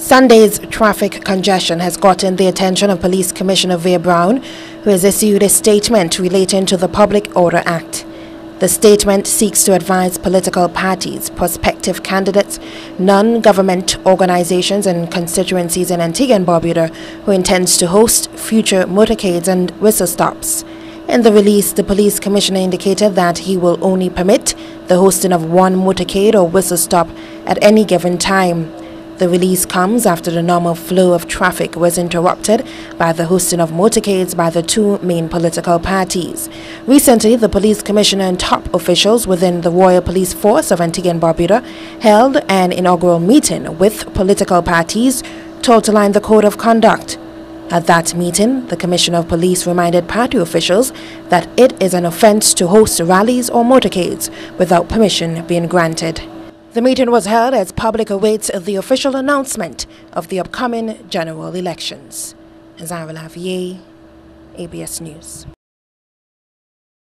Sunday's traffic congestion has gotten the attention of Police Commissioner Vere Browne, who has issued a statement relating to the Public Order Act. The statement seeks to advise political parties, prospective candidates, non-government organizations and constituencies in Antigua and Barbuda who intends to host future motorcades and whistle stops. In the release, the police commissioner indicated that he will only permit the hosting of one motorcade or whistle stop at any given time. The release comes after the normal flow of traffic was interrupted by the hosting of motorcades by the two main political parties. Recently, the police commissioner and top officials within the Royal Police Force of Antigua and Barbuda held an inaugural meeting with political parties to outline the code of conduct. At that meeting, the Commissioner of Police reminded party officials that it is an offense to host rallies or motorcades without permission being granted. The meeting was held as public awaits the official announcement of the upcoming general elections. Zara Lavier, ABS News.